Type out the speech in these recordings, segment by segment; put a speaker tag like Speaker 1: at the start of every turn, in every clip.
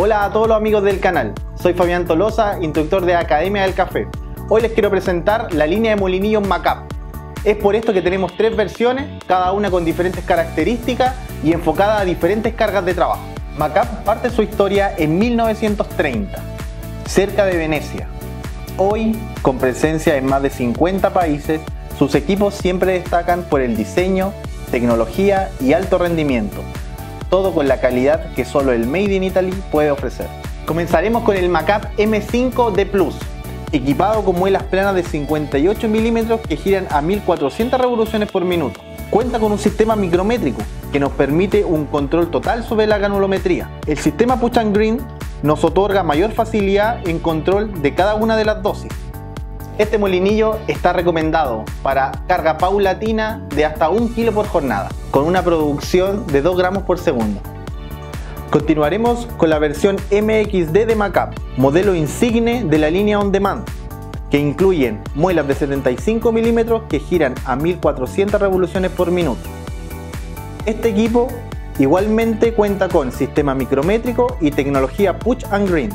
Speaker 1: Hola a todos los amigos del canal, soy Fabián Tolosa, instructor de Academia del Café. Hoy les quiero presentar la línea de molinillos Macap. Es por esto que tenemos tres versiones, cada una con diferentes características y enfocada a diferentes cargas de trabajo. Macap parte su historia en 1930, cerca de Venecia. Hoy, con presencia en más de 50 países, sus equipos siempre destacan por el diseño, tecnología y alto rendimiento, todo con la calidad que solo el Made in Italy puede ofrecer. Comenzaremos con el Macap M5 D Plus, equipado con muelas planas de 58 milímetros que giran a 1400 revoluciones por minuto. Cuenta con un sistema micrométrico que nos permite un control total sobre la granulometría. El sistema Push and Green nos otorga mayor facilidad en control de cada una de las dosis. Este molinillo está recomendado para carga paulatina de hasta 1 kg por jornada, con una producción de 2 gramos por segundo. Continuaremos con la versión MXD de Macap, modelo insigne de la línea On Demand, que incluyen muelas de 75 milímetros que giran a 1400 revoluciones por minuto. Este equipo igualmente cuenta con sistema micrométrico y tecnología Push and Green.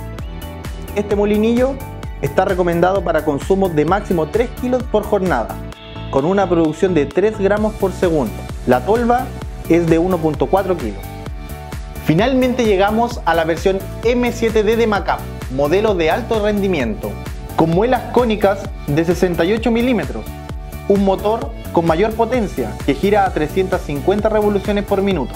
Speaker 1: Este molinillo está recomendado para consumos de máximo 3 kilos por jornada, con una producción de 3 gramos por segundo. La tolva es de 1.4 kilos. Finalmente llegamos a la versión M7D de Macap, modelo de alto rendimiento, con muelas cónicas de 68 milímetros, un motor con mayor potencia que gira a 350 revoluciones por minuto.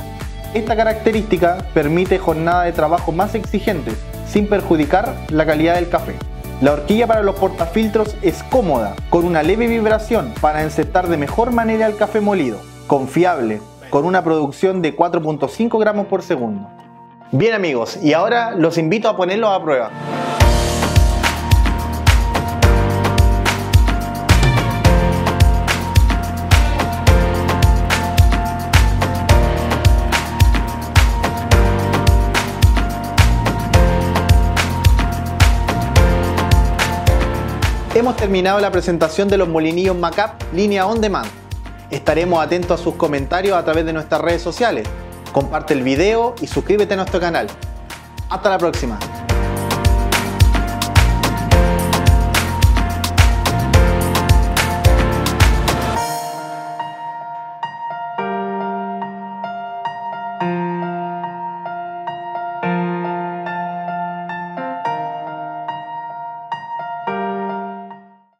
Speaker 1: Esta característica permite jornadas de trabajo más exigentes sin perjudicar la calidad del café. La horquilla para los portafiltros es cómoda, con una leve vibración para encetar de mejor manera el café molido, confiable, con una producción de 4.5 gramos por segundo. Bien amigos, y ahora los invito a ponerlo a prueba. Hemos terminado la presentación de los molinillos Macap línea on demand. Estaremos atentos a sus comentarios a través de nuestras redes sociales. Comparte el video y suscríbete a nuestro canal. Hasta la próxima.